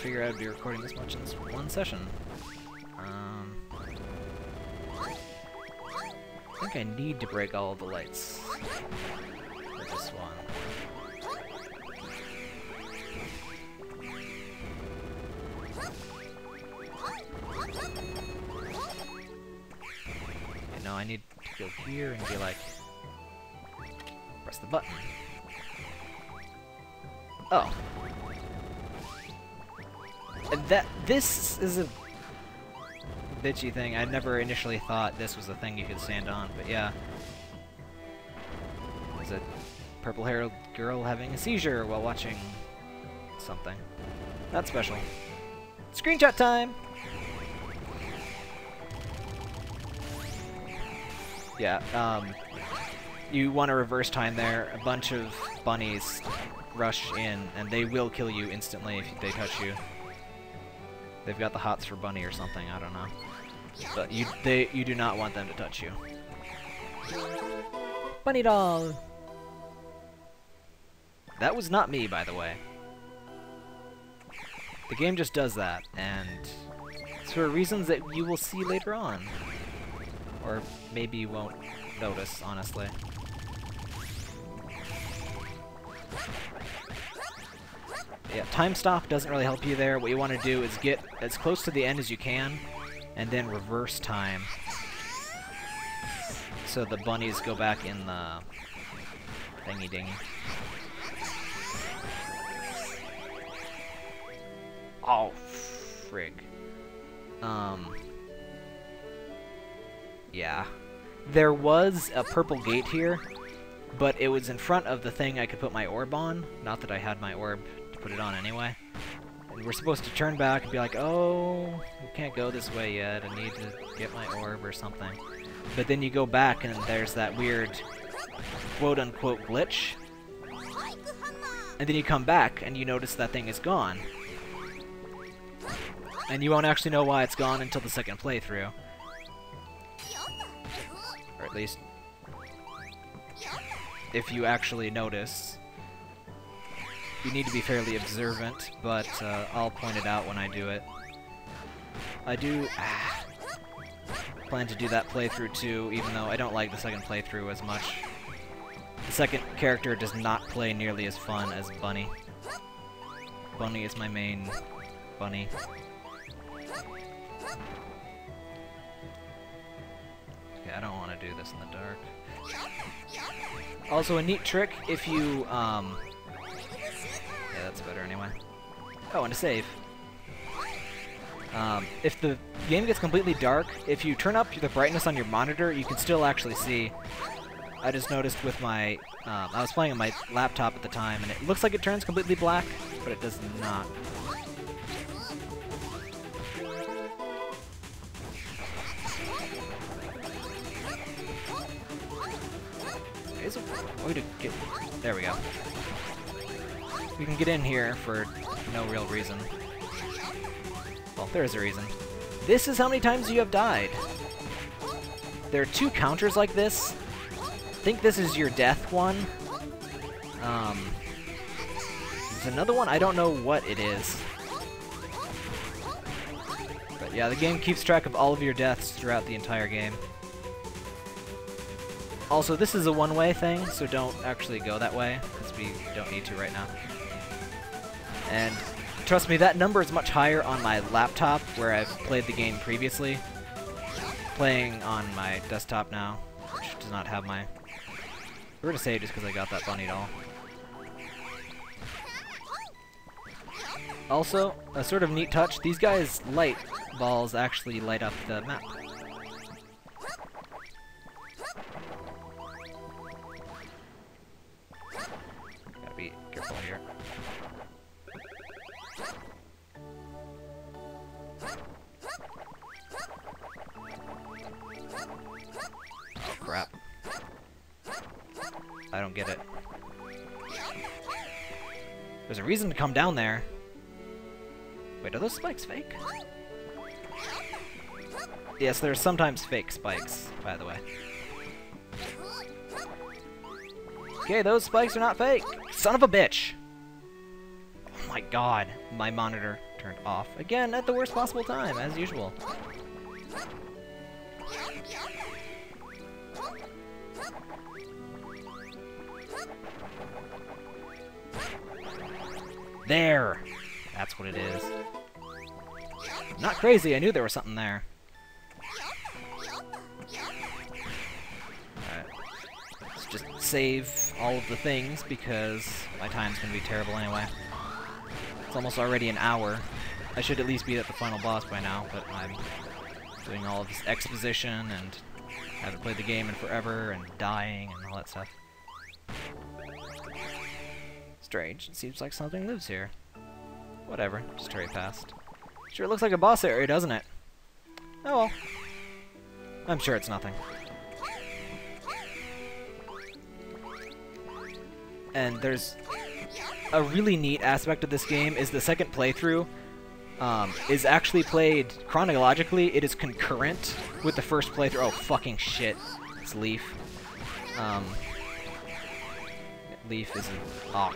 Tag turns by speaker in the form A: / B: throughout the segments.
A: figure I'd be recording this much in this one session. Um, I think I need to break all the lights for this one. Okay, no, I need to go here and be like, press the button. Oh. That this is a bitchy thing. I never initially thought this was a thing you could stand on, but yeah. There's a purple-haired girl having a seizure while watching something. Not special. Screenshot time! Yeah, um, you want to reverse time there. A bunch of bunnies rush in, and they will kill you instantly if they touch you. They've got the hots for bunny or something, I don't know. But you they you do not want them to touch you. Bunny doll! That was not me, by the way. The game just does that, and it's for reasons that you will see later on. Or maybe you won't notice, honestly. Yeah, time stop doesn't really help you there. What you want to do is get as close to the end as you can, and then reverse time. So the bunnies go back in the thingy dingy. Oh, frig. Um. Yeah. There was a purple gate here, but it was in front of the thing I could put my orb on. Not that I had my orb put it on anyway. We're supposed to turn back and be like, oh, we can't go this way yet. I need to get my orb or something. But then you go back and there's that weird quote-unquote glitch. And then you come back and you notice that thing is gone. And you won't actually know why it's gone until the second playthrough. Or at least, if you actually notice. You need to be fairly observant, but uh, I'll point it out when I do it. I do ah, plan to do that playthrough too, even though I don't like the second playthrough as much. The second character does not play nearly as fun as Bunny. Bunny is my main bunny. Okay, I don't want to do this in the dark. Also, a neat trick if you, um... That's better anyway. Oh, and a save. Um, if the game gets completely dark, if you turn up the brightness on your monitor, you can still actually see. I just noticed with my... Um, I was playing on my laptop at the time, and it looks like it turns completely black, but it does not. Way to get... There we go. We can get in here for no real reason. Well, there is a reason. This is how many times you have died. There are two counters like this. I think this is your death one. Um, there's another one, I don't know what it is. But yeah, the game keeps track of all of your deaths throughout the entire game. Also, this is a one-way thing, so don't actually go that way, because we don't need to right now. And trust me, that number is much higher on my laptop, where I've played the game previously. Playing on my desktop now, which does not have my... We're gonna save just because I got that bunny doll. Also, a sort of neat touch, these guys' light balls actually light up the map. Get it. There's a reason to come down there. Wait, are those spikes fake? Yes, there are sometimes fake spikes, by the way. Okay, those spikes are not fake. Son of a bitch! Oh my god, my monitor turned off. Again, at the worst possible time, as usual. There! That's what it is. Not crazy, I knew there was something there. Alright. Let's just save all of the things, because my time's gonna be terrible anyway. It's almost already an hour. I should at least be at the final boss by now, but I'm doing all of this exposition and haven't played the game in forever and dying and all that stuff. Strange. It seems like something lives here. Whatever. Just hurry past. Sure it looks like a boss area, doesn't it? Oh well. I'm sure it's nothing. And there's a really neat aspect of this game is the second playthrough um, is actually played chronologically. It is concurrent with the first playthrough. Oh, fucking shit. It's Leaf. Um, Leaf is. Oh.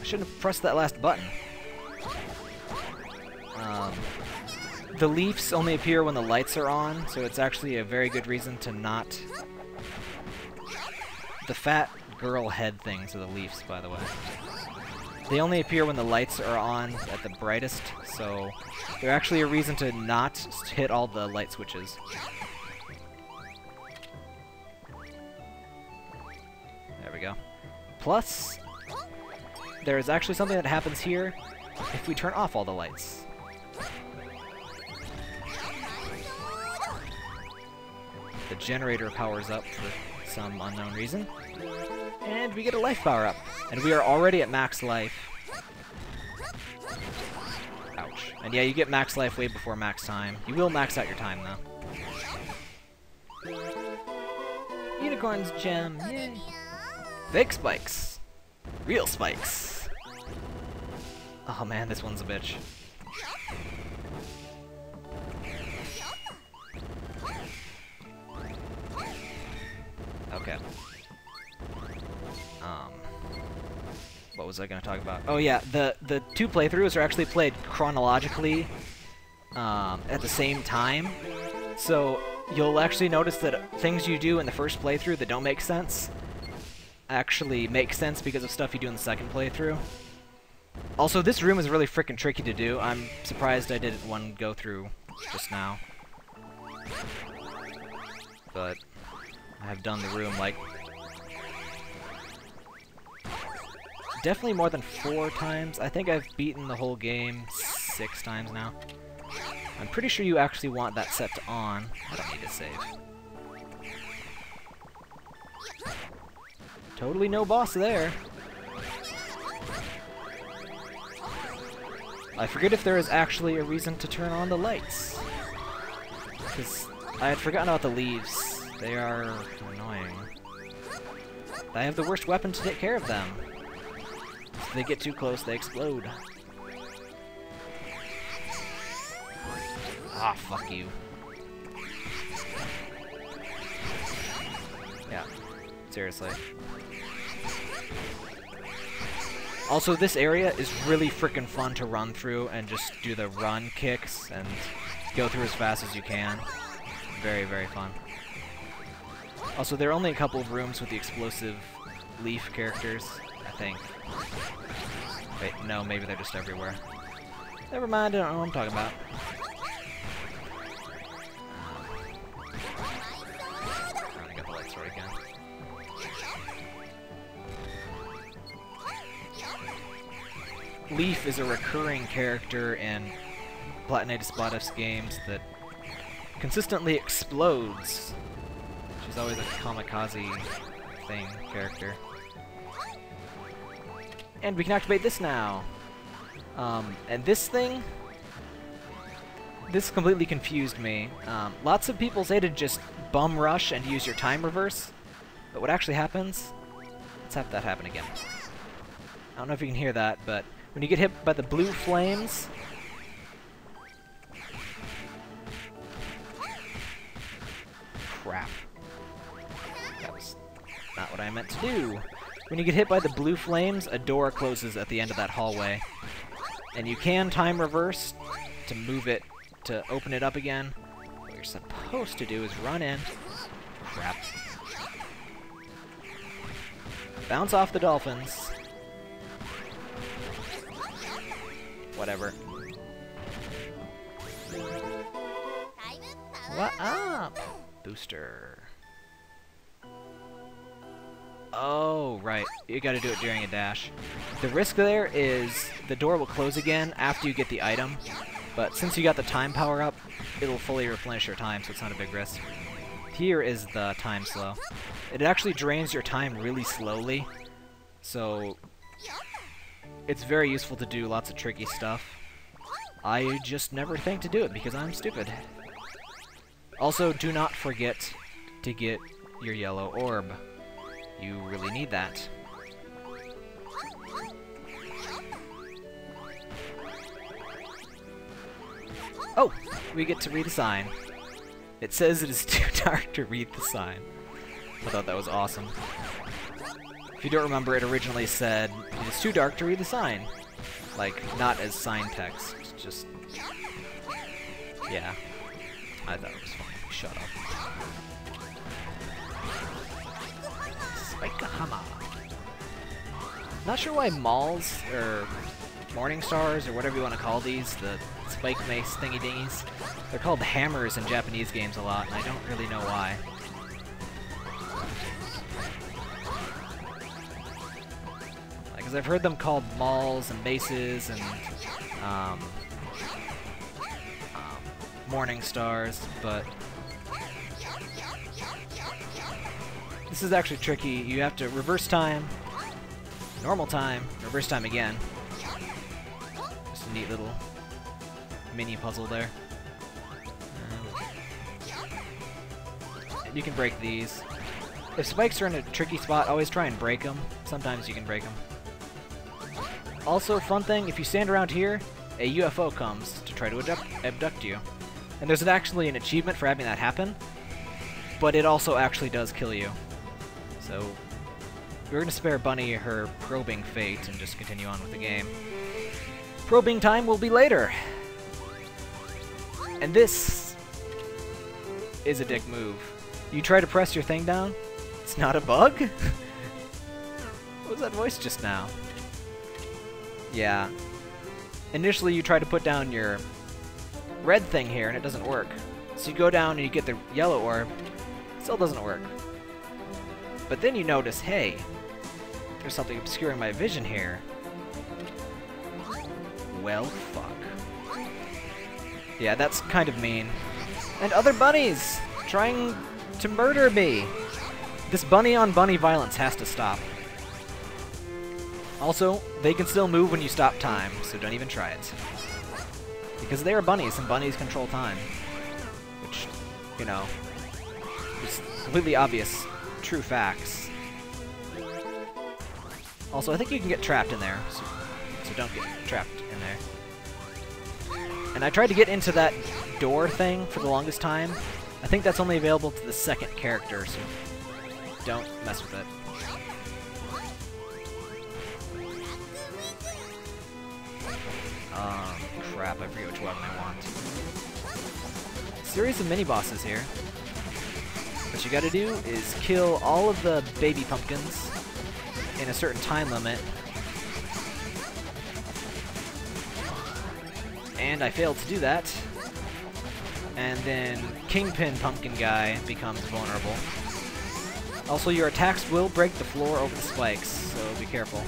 A: I shouldn't have pressed that last button. Um, the leaves only appear when the lights are on, so it's actually a very good reason to not... The fat girl head things are the leaves, by the way. They only appear when the lights are on at the brightest, so they're actually a reason to not hit all the light switches. There we go. Plus, there is actually something that happens here if we turn off all the lights. The generator powers up for some unknown reason. And we get a life power up. And we are already at max life. Ouch. And yeah, you get max life way before max time. You will max out your time, though. Unicorn's gem, yay! Fake spikes! Real spikes! Oh man, this one's a bitch. Okay. Um, what was I going to talk about? Oh yeah, the the two playthroughs are actually played chronologically um, at the same time. So you'll actually notice that things you do in the first playthrough that don't make sense actually make sense because of stuff you do in the second playthrough. Also, this room is really freaking tricky to do. I'm surprised I didn't one go through just now. But I've done the room like definitely more than four times. I think I've beaten the whole game six times now. I'm pretty sure you actually want that set to on. I don't need to save. Totally no boss there. I forget if there is actually a reason to turn on the lights. Because I had forgotten about the leaves. They are annoying. I have the worst weapon to take care of them. If they get too close, they explode. Ah, fuck you. Yeah, seriously. Also, this area is really freaking fun to run through and just do the run kicks and go through as fast as you can. Very, very fun. Also, there are only a couple of rooms with the explosive leaf characters, I think. Wait, no, maybe they're just everywhere. Never mind, I don't know what I'm talking about. Leaf is a recurring character in Platine Dispositif's games that consistently explodes. She's always a kamikaze thing character. And we can activate this now. Um, and this thing, this completely confused me. Um, lots of people say to just bum rush and use your time reverse, but what actually happens, let's have that happen again. I don't know if you can hear that, but when you get hit by the blue flames, crap. That was not what I meant to do. When you get hit by the blue flames, a door closes at the end of that hallway. And you can time reverse to move it, to open it up again. What you're supposed to do is run in. Crap. Bounce off the dolphins. Whatever. What up? Booster. Oh, right. You gotta do it during a dash. The risk there is the door will close again after you get the item, but since you got the time power up, it'll fully replenish your time, so it's not a big risk. Here is the time slow. It actually drains your time really slowly, so it's very useful to do lots of tricky stuff. I just never think to do it because I'm stupid. Also, do not forget to get your yellow orb. You really need that. Oh! We get to read a sign. It says it is too dark to read the sign. I thought that was awesome. If you don't remember, it originally said, it is too dark to read the sign. Like, not as sign text, just... Yeah. I thought it was funny. Shut up. Spike-a-hammer. Not sure why mauls, or morning stars, or whatever you want to call these, the spike mace thingy dingies, they're called hammers in Japanese games a lot, and I don't really know why. Because I've heard them called mauls and bases and um, um, morning stars, but this is actually tricky. You have to reverse time, normal time, reverse time again. Just a neat little mini puzzle there. you can break these. If spikes are in a tricky spot, always try and break them. Sometimes you can break them. Also, fun thing, if you stand around here, a UFO comes to try to abduct, you. And there's actually an achievement for having that happen, but it also actually does kill you. So, we're going to spare Bunny her probing fate and just continue on with the game. Probing time will be later! And this is a dick move. You try to press your thing down, it's not a bug? what was that voice just now? Yeah. Initially you try to put down your red thing here and it doesn't work. So you go down and you get the yellow orb, still doesn't work. But then you notice, hey, there's something obscuring my vision here. Well, fuck. Yeah, that's kind of mean. And other bunnies trying to murder me. This bunny-on-bunny -bunny violence has to stop. Also, they can still move when you stop time, so don't even try it. Because they are bunnies, and bunnies control time. Which, you know, is completely obvious, true facts. Also, I think you can get trapped in there, so, so don't get trapped in there. And I tried to get into that door thing for the longest time, I think that's only available to the second character, so don't mess with it. Crap, I forget which weapon I want. Series of mini-bosses here. What you gotta do is kill all of the baby pumpkins in a certain time limit. And I failed to do that, and then Kingpin Pumpkin Guy becomes vulnerable. Also, your attacks will break the floor over the spikes, so be careful.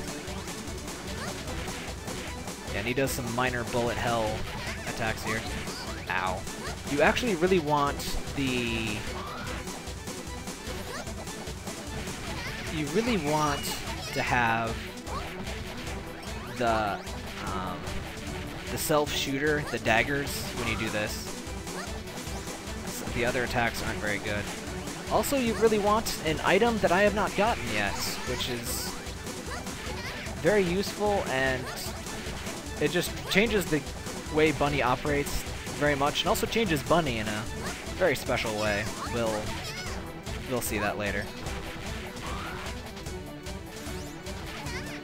A: And he does some minor bullet hell attacks here. Ow. You actually really want the... You really want to have the um, the self shooter, the daggers, when you do this the other attacks aren't very good. Also, you really want an item that I have not gotten yet, which is very useful, and it just changes the way Bunny operates very much, and also changes Bunny in a very special way. We'll, we'll see that later.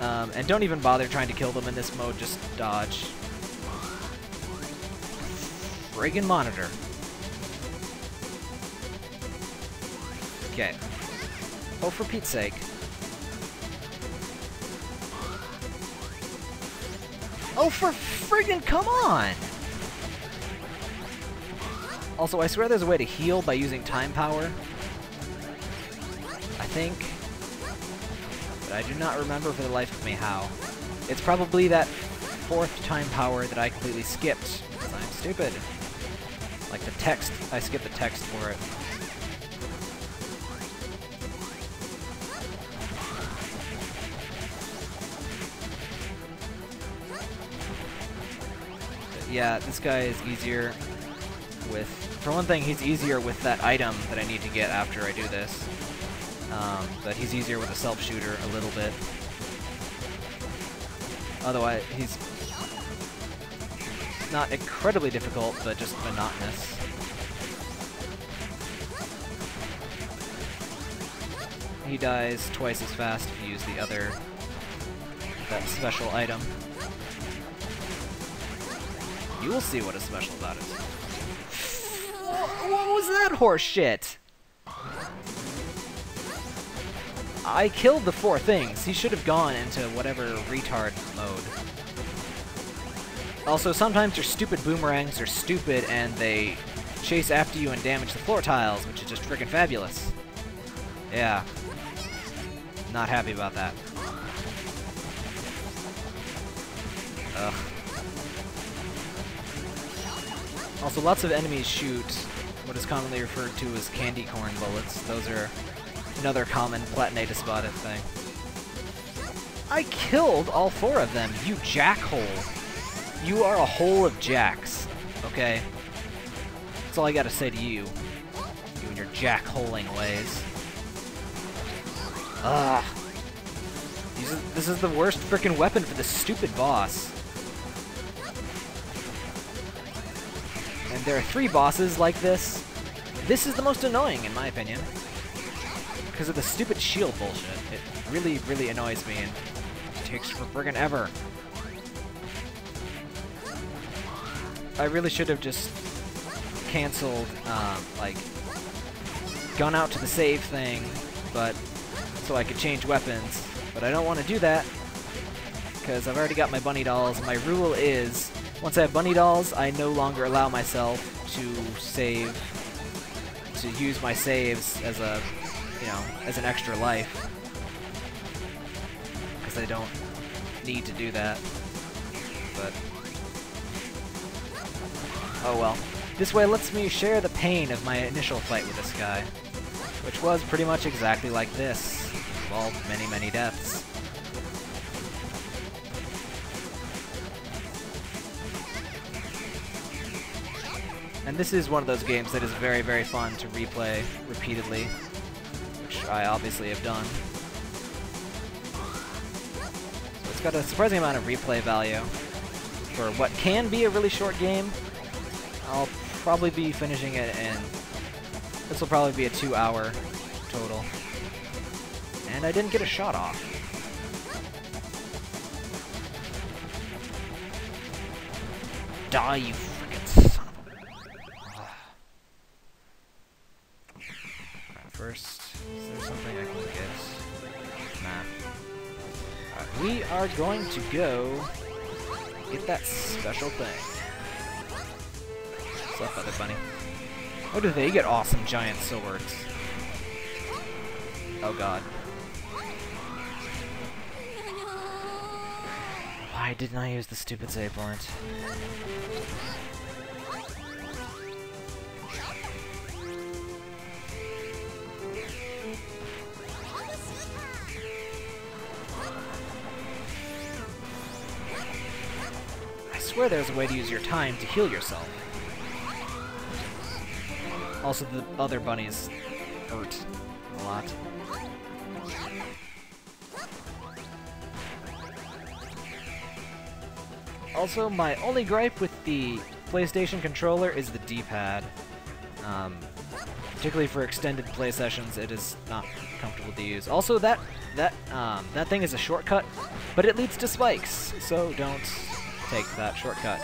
A: Um, and don't even bother trying to kill them in this mode, just dodge. Friggin' monitor. Okay. Oh, for Pete's sake. Oh, for friggin' come on! Also, I swear there's a way to heal by using time power. I think. But I do not remember for the life of me how. It's probably that fourth time power that I completely skipped, because I'm stupid. Like the text, I skipped the text for it. Yeah, this guy is easier with... For one thing, he's easier with that item that I need to get after I do this. Um, but he's easier with a self-shooter a little bit. Otherwise, he's not incredibly difficult, but just monotonous. He dies twice as fast if you use the other, that special item. You will see what is special about it. What was that horse shit? I killed the four things. He should have gone into whatever retard mode. Also, sometimes your stupid boomerangs are stupid and they chase after you and damage the floor tiles, which is just freaking fabulous. Yeah. Not happy about that. Ugh. Also, lots of enemies shoot what is commonly referred to as candy corn bullets. Those are another common Platine Dispositif thing. I killed all four of them, you jackhole. You are a hole of jacks, okay? That's all I gotta say to you. You and your jackholing ways. Ugh. this is the worst freaking weapon for this stupid boss. There are three bosses like this, this is the most annoying in my opinion. Because of the stupid shield bullshit. It really, really annoys me and takes for friggin' ever. I really should have just canceled, um, like, gone out to the save thing, but so I could change weapons. But I don't want to do that, because I've already got my bunny dolls, my rule is once I have bunny dolls, I no longer allow myself to save, to use my saves as a, you know, as an extra life. Because I don't need to do that. But, oh well. This way lets me share the pain of my initial fight with this guy. Which was pretty much exactly like this. Well, many, many deaths. And this is one of those games that is very, very fun to replay repeatedly, which I obviously have done. So it's got a surprising amount of replay value for what can be a really short game. I'll probably be finishing it in... This will probably be a two-hour total. And I didn't get a shot off. Die, you are going to go get that special thing. Up, other bunny? Oh, do they get awesome giant swords? Oh god. Why didn't I use the stupid save point? Swear there's a way to use your time to heal yourself. Also, the other bunnies hurt a lot. Also, my only gripe with the PlayStation controller is the D-pad. Um, particularly for extended play sessions, it is not comfortable to use. Also, that that um, that thing is a shortcut, but it leads to spikes, so don't take that shortcut.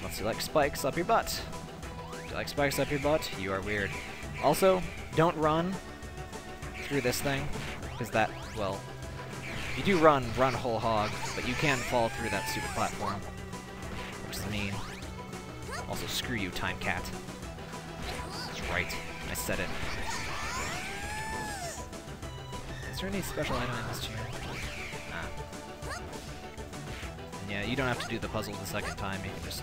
A: Unless you like spikes up your butt. If you like spikes up your butt, you are weird. Also, don't run through this thing, because that, well, you do run, run whole hog, but you can fall through that stupid platform, is mean. Also, screw you, Time Cat. That's right, I said it. Is there any special item in this chair? Yeah, you don't have to do the puzzle the second time, you can just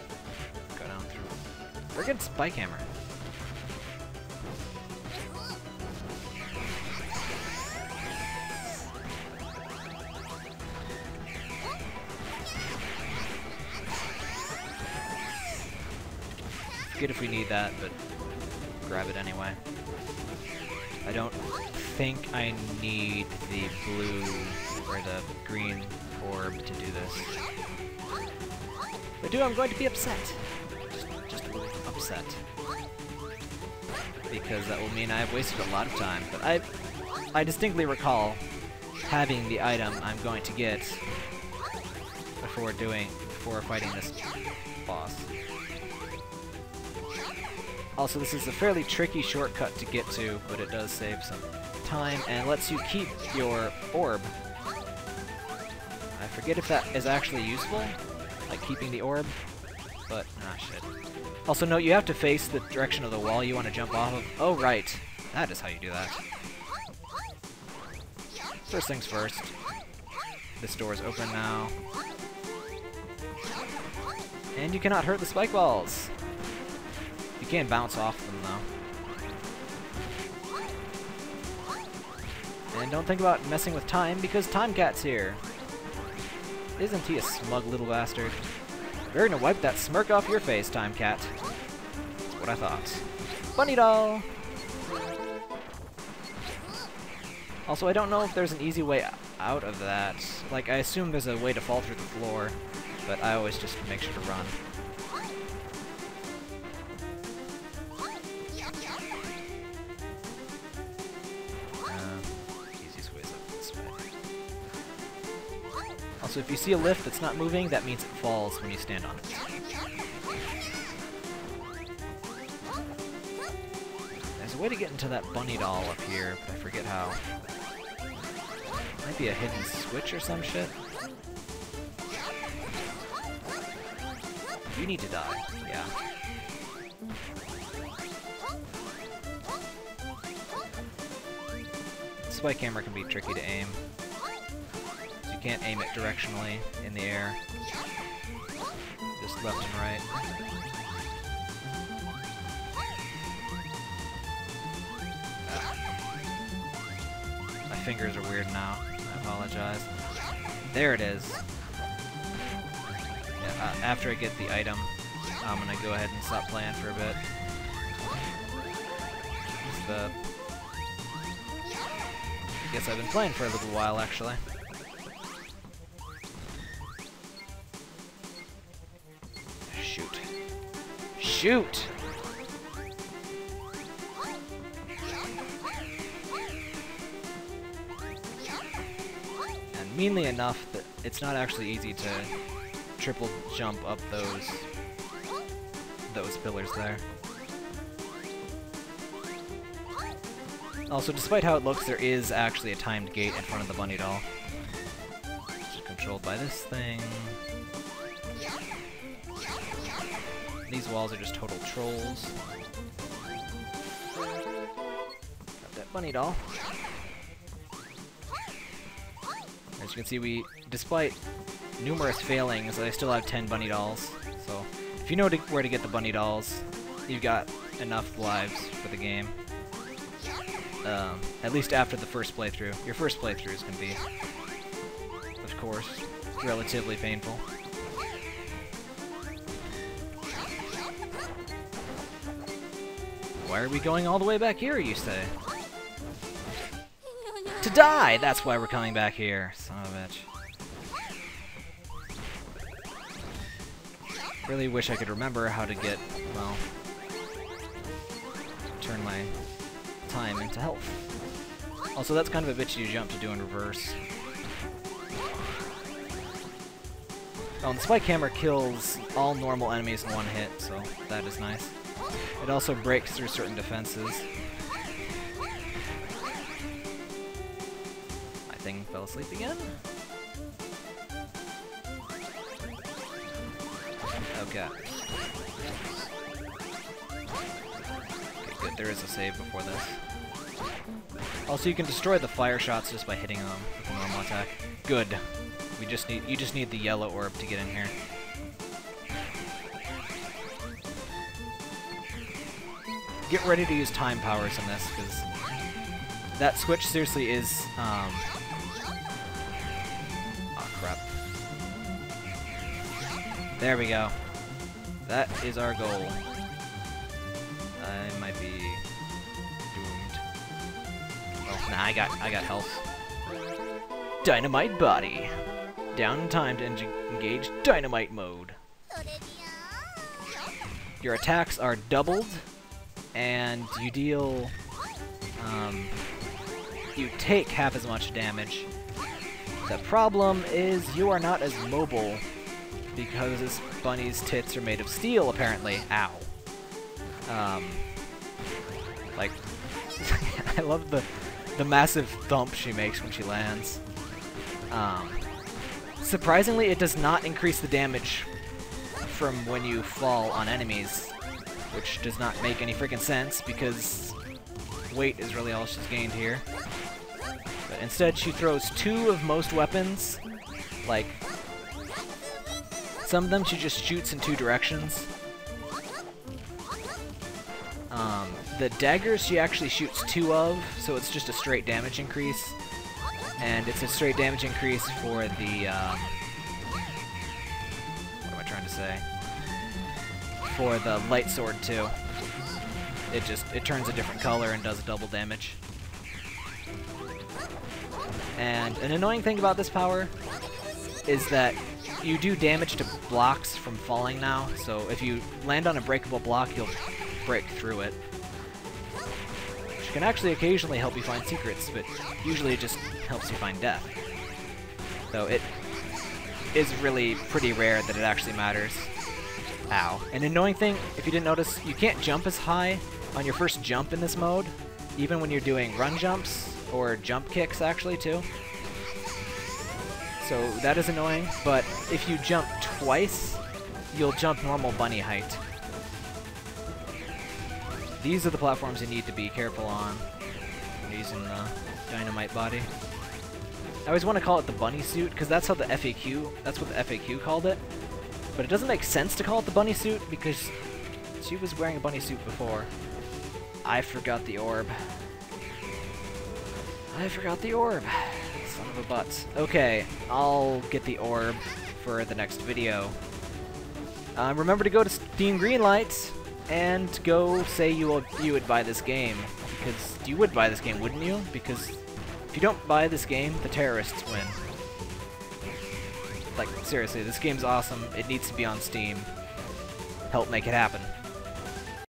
A: go down through. We're good spike hammer. Good if we need that, but grab it anyway. I don't think I need the blue or the green orb to do this. I do, I'm going to be upset. Just, just upset. Because that will mean I've wasted a lot of time. But I, I distinctly recall having the item I'm going to get before doing, before fighting this boss. Also, this is a fairly tricky shortcut to get to, but it does save some time and lets you keep your orb. I forget if that is actually useful, like keeping the orb, but ah shit. Also note, you have to face the direction of the wall you want to jump off of. Oh right, that is how you do that. First things first. This door is open now. And you cannot hurt the spike balls. You can bounce off them, though. And don't think about messing with Time, because Time Cat's here. Isn't he a smug little bastard? We're gonna wipe that smirk off your face, Time Cat. That's what I thought. Bunny doll! Also, I don't know if there's an easy way out of that. Like, I assume there's a way to fall through the floor, but I always just make sure to run. So if you see a lift that's not moving, that means it falls when you stand on it. There's a way to get into that bunny doll up here, but I forget how. Might be a hidden switch or some shit. You need to die, yeah. Spike hammer can be tricky to aim can't aim it directionally in the air. Just left and right. My fingers are weird now. I apologize. There it is. Yeah, uh, after I get the item, I'm gonna go ahead and stop playing for a bit. the... I guess I've been playing for a little while, actually. Shoot! And meanly enough, that it's not actually easy to triple jump up those those pillars there. Also, despite how it looks, there is actually a timed gate in front of the bunny doll. Which is controlled by this thing. These walls are just total trolls. That bunny doll. As you can see, we, despite numerous failings, I still have 10 bunny dolls. So, if you know to, where to get the bunny dolls, you've got enough lives for the game. Um, at least after the first playthrough. Your first playthrough is going to be, of course, relatively painful. Why are we going all the way back here, you say? To die! That's why we're coming back here. Son of a bitch. Really wish I could remember how to get, well, turn my time into health. Also, that's kind of a bitchy jump to do in reverse. Oh, and the Spike Hammer kills all normal enemies in one hit, so that is nice. It also breaks through certain defenses. My thing fell asleep again? Okay. Okay, good. There is a save before this. Also, you can destroy the fire shots just by hitting them with a normal attack. Good. We just need you just need the yellow orb to get in here. Get ready to use time powers in this, because that switch seriously is um Oh crap. There we go. That is our goal. I might be doomed. Oh, nah, I got I got health. Dynamite body. Down in time to engage dynamite mode. Your attacks are doubled, and you deal, um, you take half as much damage. The problem is you are not as mobile because this bunny's tits are made of steel, apparently. Ow. Um, like, I love the the massive thump she makes when she lands. Um, surprisingly, it does not increase the damage from when you fall on enemies, which does not make any freaking sense because weight is really all she's gained here. But instead, she throws two of most weapons, like some of them she just shoots in two directions. Um, the daggers she actually shoots two of, so it's just a straight damage increase. And it's a straight damage increase for the, um, what am I trying to say? For the light sword too. It just, it turns a different color and does double damage. And an annoying thing about this power is that you do damage to blocks from falling now, so if you land on a breakable block, you'll break through it. Which can actually occasionally help you find secrets, but usually it just helps you find death. Though it is really pretty rare that it actually matters. Ow. An annoying thing, if you didn't notice, you can't jump as high on your first jump in this mode, even when you're doing run jumps, or jump kicks actually too. So that is annoying, but if you jump twice, you'll jump normal bunny height. These are the platforms you need to be careful on using the dynamite body. I always want to call it the bunny suit, because that's how the FAQ, that's what the FAQ called it. But it doesn't make sense to call it the bunny suit, because she was wearing a bunny suit before. I forgot the orb. I forgot the orb. Son of a butt. Okay, I'll get the orb for the next video. Uh, remember to go to Steam Greenlight and go say you would, you would buy this game. Because you would buy this game, wouldn't you? Because if you don't buy this game, the terrorists win. Like, seriously, this game's awesome. It needs to be on Steam. Help make it happen.